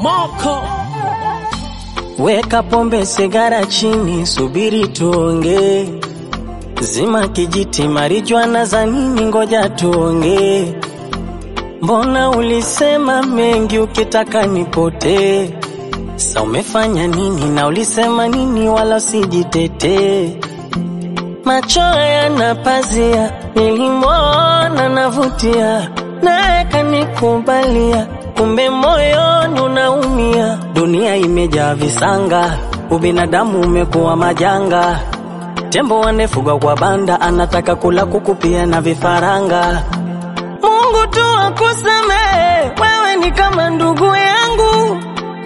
Moko Weka pombe sigara chini, subiri tuonge Zima kijiti, marijuana za nini? Ngoja tuonge Mbona ulisema mengi ukitaka nipotee? Sa umefanya nini na ulisema nini? Wala usijitetee. Macho yana pazia, nilimwona navutia, naye kanikubalia, kumbe moyoni unaumia. Dunia imejaa visanga, ubinadamu umekuwa majanga. Tembo wanefuga kwa banda, anataka kula kuku pia na vifaranga. Mungu tu akusamehe, wewe ni kama ndugu yangu,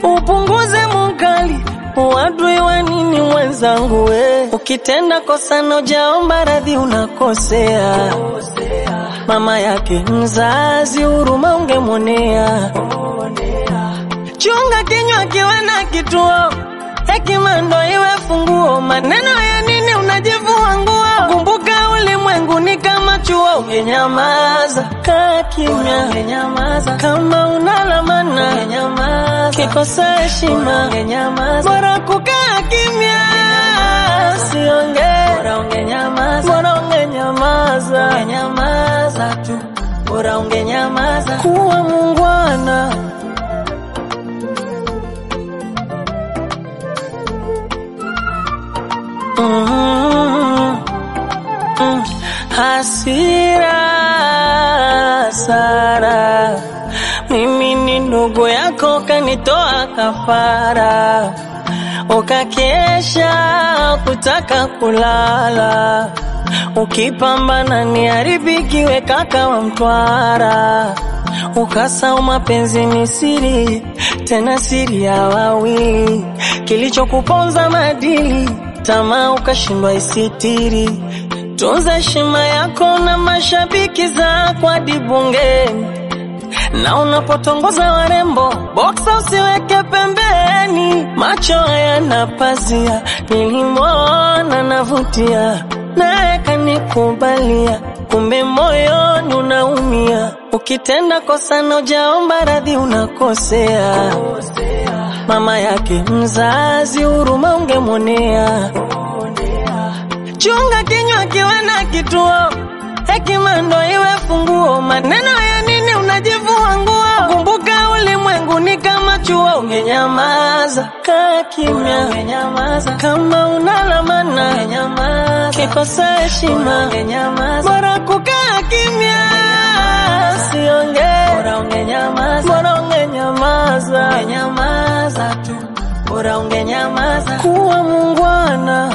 upunguze mukali uadui wa nini mwenzangu we. Ukitenda kosa na ujaomba radhi unakosea. Mama yake mzazi huruma ungemwonea. Chunga kinywa kiwe na kituo, hekima ndo iwe funguo. Maneno ya nini unajivua nguo? Kumbuka ulimwengu ni kama chuo, ungenyamaza kaa kimya, kama unalamana, kikosa heshima, bora kukaa kimya, bora ungenyamaza, bora ungenyamaza, ungenyamaza tu, bora ungenyamaza, kuwa mungwana. Mm, mm, hasira Sara, mimi ni ndugu yako, kanitoa kafara, ukakesha kutaka kulala, ukipambana niharibikiwe kaka wa Mtwara, ukasau mapenzi ni siri, tena siri ya wawili, kilichokuponza madili tamaa ukashindwa isitiri. Tunza heshima yako na mashabiki za hadi bungeni, na unapotongoza warembo boksa usiweke pembeni. Macho yana pazia, nilimwona navutia, naye kanikubalia, kumbe moyoni unaumia. Ukitenda kosa na ujaomba radhi unakosea. Mama yake mzazi huruma ungemwonea. Chunga kinywa kiwe na kituo, hekima ndo iwe funguo. Maneno ungenyamaza kaa kimya, ungenyamaza. Kama unalamana, ungenyamaza. kikosa heshima, ungenyamaza. Bora kukaa kimya, usiongee, bora ungenyamaza, bora ungenyamaza, ungenyamaza tu, bora ungenyamaza, kuwa mungwana.